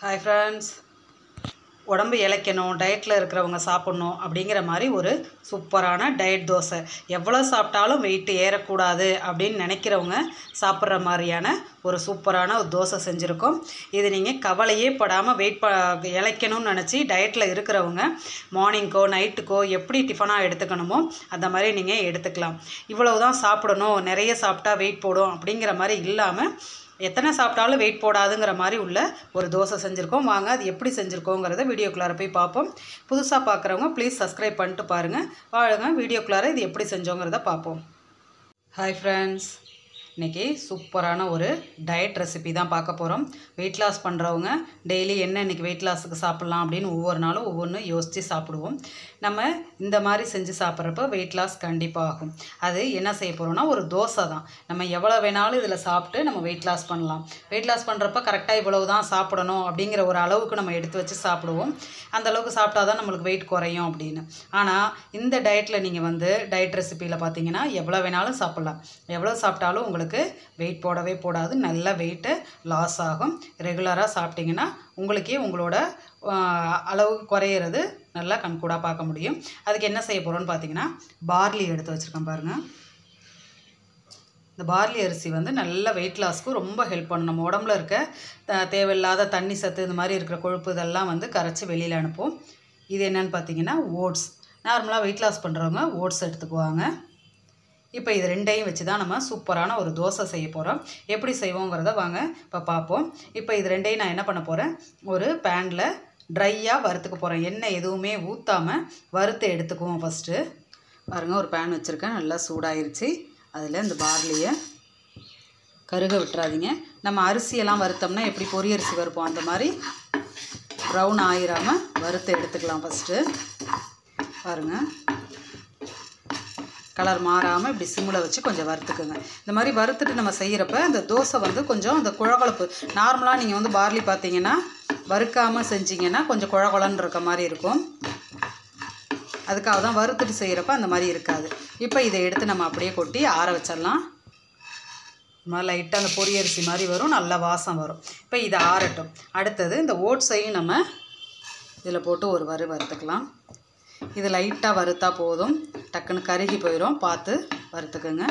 Hi friends உடம்பு இளைக்கணும் டயட்டில் இருக்கிறவங்க சாப்பிட்ணும் அப்படிங்கிற மாதிரி ஒரு சூப்பரான டயட் தோசை. எவ்வளோ சாப்பிட்டாலும் வெயிட் ஏறக்கூடாது அப்படின்னு நினைக்கிறவங்க சாப்பிட்ற மாதிரியான ஒரு சூப்பரான ஒரு தோசை செஞ்சுருக்கோம். இது நீங்கள் கவலையே படாமல் வெயிட் ப இளைக்கணும்னு நினச்சி டயட்டில் இருக்கிறவங்க மார்னிங்க்கோ நைட்டுக்கோ எப்படி டிஃபனாக எடுத்துக்கணுமோ அந்த மாதிரி நீங்கள் எடுத்துக்கலாம். இவ்வளவு தான் சாப்பிடணும் நிறைய சாப்பிட்டா வெயிட் போடும் அப்படிங்கிற மாதிரி இல்லாமல் எத்தனை சாப்பிட்டாலும் வெயிட் போடாதுங்கிற மாதிரி உள்ள ஒரு தோசை செஞ்சுருக்கோம். வாங்க அது எப்படி செஞ்சுருக்கோங்கிறத வீடியோக்குள்ளார போய் பார்ப்போம். புதுசாக பார்க்குறவங்க ப்ளீஸ் சப்ஸ்கிரைப் பண்ணிட்டு பாருங்கள் வாழுங்க வீடியோக்குள்ளார இது எப்படி செஞ்சோங்கிறத பார்ப்போம். ஹாய் ஃப்ரெண்ட்ஸ் இன்றைக்கி சூப்பரான ஒரு டயட் ரெசிபி தான் பார்க்க போகிறோம் வெயிட் லாஸ் பண்ணுறவங்க டெய்லி என்ன இன்றைக்கி வெயிட் லாஸுக்கு சாப்பிட்லாம் அப்படின்னு ஒவ்வொரு நாளும் ஒவ்வொன்று யோசித்து சாப்பிடுவோம். நம்ம இந்த மாதிரி செஞ்சு சாப்பிட்றப்ப வெயிட் லாஸ் கண்டிப்பாக ஆகும். அது என்ன செய்ய போகிறோம்னா ஒரு தோசை தான். நம்ம எவ்வளோ வேணாலும் இதில் சாப்பிட்டு நம்ம வெயிட் லாஸ் பண்ணலாம். வெயிட் லாஸ் பண்ணுறப்ப கரெக்டாக இவ்வளவு தான் சாப்பிடணும் அப்படிங்கிற ஒரு அளவுக்கு நம்ம எடுத்து வச்சு சாப்பிடுவோம். அந்த அளவுக்கு சாப்பிட்டா தான் நம்மளுக்கு வெயிட் குறையும் அப்படின்னு. ஆனால் இந்த டயட்டில் நீங்கள் வந்து டயட் ரெசிப்பியில் பார்த்தீங்கன்னா எவ்வளோ வேணாலும் சாப்பிட்லாம். எவ்வளோ சாப்பிட்டாலும் உங்களுக்கு வெயிட் போடவே போடாது. நல்ல வெயிட்டு லாஸ் ஆகும். ரெகுலராக சாப்பிட்டீங்கன்னா உங்களுக்கே உங்களோட அளவு குறையிறது நல்லா கண்கூடாக பார்க்க முடியும். அதுக்கு என்ன செய்ய போகிறோன்னு பார்த்தீங்கன்னா பார்லி எடுத்து வச்சுருக்கேன் பாருங்கள் இந்த பார்லி அரிசி வந்து நல்ல வெயிட் லாஸ்க்கு ரொம்ப ஹெல்ப் பண்ணும். நம்ம உடம்புல இருக்க தேவையில்லாத தண்ணி சத்து இந்த மாதிரி இருக்கிற கொழுப்பு இதெல்லாம் வந்து கரைச்சி வெளியில் அனுப்பும். இது என்னன்னு பார்த்தீங்கன்னா ஓட்ஸ் நார்மலாக வெயிட் லாஸ் பண்ணுறவங்க ஓட்ஸ் எடுத்துக்குவாங்க. இப்போ இது ரெண்டையும் வச்சு தான் நம்ம சூப்பரான ஒரு தோசை செய்ய போகிறோம் எப்படி செய்வோங்கிறத வாங்க இப்போ பார்ப்போம் இப்போ இது ரெண்டையும் நான் என்ன பண்ண போகிறேன் ஒரு பேனில் ட்ரையாக வறுத்துக்க போகிறேன் எண்ணெய் எதுவுமே ஊற்றாமல் வறுத்து எடுத்துக்குவோம் ஃபஸ்ட்டு பாருங்கள் ஒரு பேன் வச்சுருக்கேன். நல்லா சூடாயிருச்சு. அதில் இந்த பார்லியை கருக விட்டுறாதீங்க. நம்ம அரிசியெல்லாம் வறுத்தோம்னா எப்படி பொரியரிசி வறுப்போம்? அந்த மாதிரி ப்ரௌன் ஆயிராமல் வறுத்து எடுத்துக்கலாம் ஃபஸ்ட்டு பாருங்கள் கலர் மாறாமல் இப்படி சிம்மில் வச்சு கொஞ்சம் வறுத்துக்குங்க. இந்த மாதிரி வறுத்துட்டு நம்ம செய்கிறப்ப அந்த தோசை வந்து கொஞ்சம் அந்த குழகுழப்பு நார்மலாக நீங்கள் வந்து பார்லி பார்த்தீங்கன்னா வறுக்காமல் செஞ்சீங்கன்னா கொஞ்சம் குழகுழன்னு இருக்க மாதிரி இருக்கும். அதுக்காக தான் வறுத்துட்டு செய்கிறப்ப அந்த மாதிரி இருக்காது. இப்போ இதை எடுத்து நம்ம அப்படியே கொட்டி ஆற வச்சிடலாம். மாதிரி லைட்டாக அந்த பொரியரிசி மாதிரி வரும் நல்ல வாசம் வரும். இப்போ இதை ஆறட்டும். அடுத்தது இந்த ஓட்ஸையும் நம்ம இதில் போட்டு ஒரு வறு வறுத்துக்கலாம். இது லைட்டாக வறுத்தா போதும். டக்குன்னு கருகி போயிடும் பார்த்து வறுத்துக்குங்க.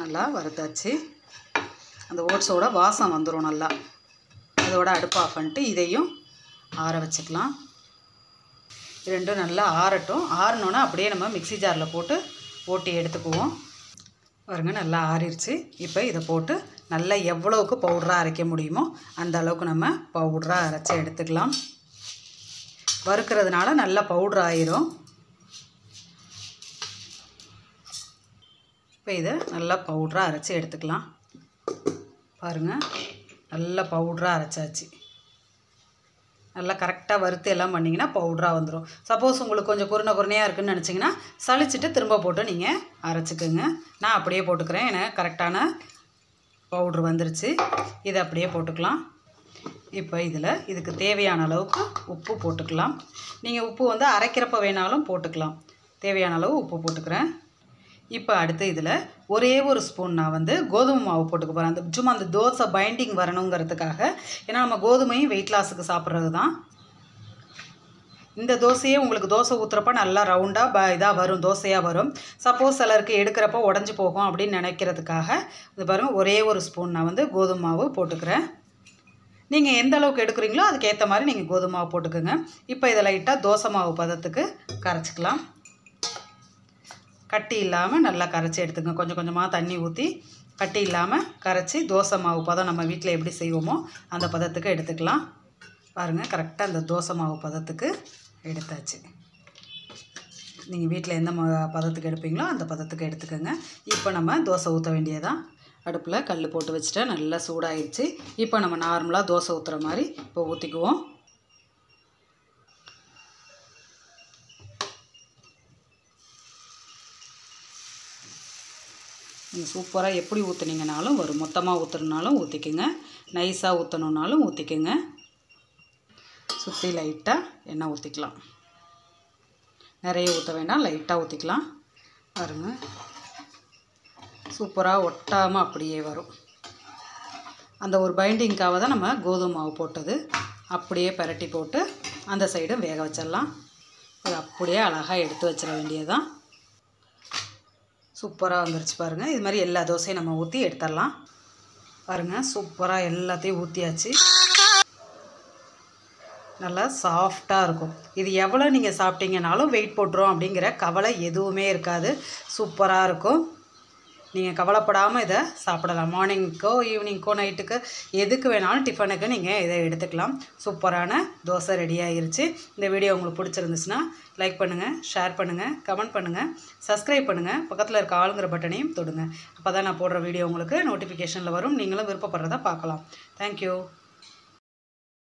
நல்லா வறுத்தாச்சு. அந்த ஓட்ஸோட வாசம் வந்துடும் நல்லா. அதோட அடுப்பு ஆஃப் பண்ணிட்டு இதையும் ஆற வச்சுக்கலாம். ரெண்டும் நல்லா ஆறட்டும். ஆறினோன்னா அப்படியே நம்ம மிக்ஸி ஜாரில் போட்டு ஓட்டி எடுத்துக்குவோம். பாருங்க நல்லா ஆறிடுச்சு இப்போ இதை போட்டு நல்லா எவ்வளவுக்கு பவுடராக அரைக்க முடியுமோ அந்த அளவுக்கு நம்ம பவுடராக அரைச்சி எடுத்துக்கலாம். வறுக்கிறதுனால நல்லா பவுட்ரு ஆயிரும். இப்போ இதை நல்லா பவுடராக அரைச்சி எடுத்துக்கலாம். பாருங்கள் நல்லா பவுடராக அரைச்சாச்சு. நல்லா கரெக்டாக வறுத்து எல்லாம் பண்ணிங்கன்னா பவுடராக வந்துடும் சப்போஸ் உங்களுக்கு கொஞ்சம் குருணை குருணையாக இருக்குன்னு நினச்சிங்கன்னா சளிச்சிட்டு திரும்ப போட்டு நீங்கள் அரைச்சிக்கோங்க. நான் அப்படியே போட்டுக்கிறேன். எனக்கு கரெக்டான பவுட்ரு வந்துருச்சு. இதை அப்படியே போட்டுக்கலாம். இப்போ இதில் இதுக்கு தேவையான அளவுக்கு உப்பு போட்டுக்கலாம். நீங்கள் உப்பு வந்து அரைக்கிறப்ப வேணாலும் போட்டுக்கலாம். தேவையான அளவு உப்பு போட்டுக்கிறேன். இப்போ அடுத்து இதில் ஒரே ஒரு ஸ்பூன் நான் வந்து கோதுமை மாவு போட்டுக்க போகிறேன். அந்த சும்மா அந்த தோசை பைண்டிங் வரணுங்கிறதுக்காக. ஏன்னா நம்ம கோதுமையும் வெயிட் லாஸுக்கு சாப்பிட்றது தான். இந்த தோசையே உங்களுக்கு தோசை ஊற்றுறப்ப நல்லா ரவுண்டாக ப இதாக வரும் தோசையாக வரும். சப்போஸ் சிலருக்கு எடுக்கிறப்ப உடஞ்சி போகும் அப்படின்னு நினைக்கிறதுக்காக. இது பாருங்கள் ஒரே ஒரு ஸ்பூன் நான் வந்து கோதுமை மாவு போட்டுக்கிறேன். நீங்கள் எந்த அளவுக்கு எடுக்கிறீங்களோ அதுக்கேற்ற மாதிரி நீங்கள் கோதுமை மாவு போட்டுக்கோங்க. இப்போ இதை லைட்டாக தோசை மாவு பதத்துக்கு கரைச்சிக்கலாம். கட்டி இல்லாமல் நல்லா கரைச்சி எடுத்துங்க கொஞ்சம் கொஞ்சமாக தண்ணி ஊற்றி கட்டி இல்லாமல் கரைச்சி தோசை மாவு பதம் நம்ம வீட்டில் எப்படி செய்வோமோ அந்த பதத்துக்கு எடுத்துக்கலாம். பாருங்கள் கரெக்டாக அந்த தோசை மாவு பதத்துக்கு எடுத்தாச்சு. நீங்கள் வீட்டில் எந்த பதத்துக்கு எடுப்பீங்களோ அந்த பதத்துக்கு எடுத்துக்கோங்க. இப்போ நம்ம தோசை ஊற்ற வேண்டியதான் அடுப்பில் கல் போட்டு வச்சுட்டா நல்லா சூடாயிருச்சு இப்போ நம்ம நார்மலாக தோசை ஊற்றுற மாதிரி இப்போ ஊற்றிக்குவோம் நீங்கள் சூப்பராக எப்படி ஊற்றுனீங்கனாலும் வரும் மொத்தமாக ஊற்றுறனாலும் ஊற்றிக்குங்க நைஸாக ஊற்றணுன்னாலும் ஊற்றிக்குங்க சுற்றி லைட்டாக எண்ணெய் ஊற்றிக்கலாம் நிறைய ஊற்ற வேண்டாம் லைட்டாக ஊற்றிக்கலாம் பாருங்கள் சூப்பராக ஒட்டாமல் அப்படியே வரும். அந்த ஒரு பைண்டிங்க்காக தான் நம்ம கோதுமை மாவு போட்டது. அப்படியே பரட்டி போட்டு அந்த சைடும் வேக வச்சிடலாம். இது அப்படியே அழகாக எடுத்து வச்சிட வேண்டியதுதான். சூப்பராக வந்துருச்சு பாருங்கள் இது மாதிரி எல்லா தோசையும் நம்ம ஊற்றி எடுத்துடலாம். பாருங்கள் சூப்பராக எல்லாத்தையும் ஊற்றியாச்சு நல்லா சாஃப்டாக இருக்கும். இது எவ்வளோ நீங்கள் சாப்பிட்டீங்கனாலும் வெயிட் போட்டுரும் அப்படிங்கிற கவலை எதுவுமே இருக்காது. சூப்பராக இருக்கும். நீங்கள் கவலைப்படாமல் இதை சாப்பிடலாம். மார்னிங்க்கோ ஈவினிங்க்கோ நைட்டுக்கு எதுக்கு வேணாலும் டிஃபனுக்கு நீங்கள் இதை எடுத்துக்கலாம். சூப்பரான தோசை ரெடி ஆகிருச்சு இந்த வீடியோ உங்களுக்கு பிடிச்சிருந்துச்சுன்னா லைக் பண்ணுங்கள் ஷேர் பண்ணுங்கள் கமெண்ட் பண்ணுங்கள் சப்ஸ்கிரைப் பண்ணுங்கள் பக்கத்தில் இருக்க ஆளுங்கிற பட்டனையும் தொடுங்க. அப்போ தான் நான் போடுற வீடியோ உங்களுக்கு நோட்டிஃபிகேஷனில் வரும். நீங்களும் விருப்பப்படுறதை பார்க்கலாம். தேங்க்யூ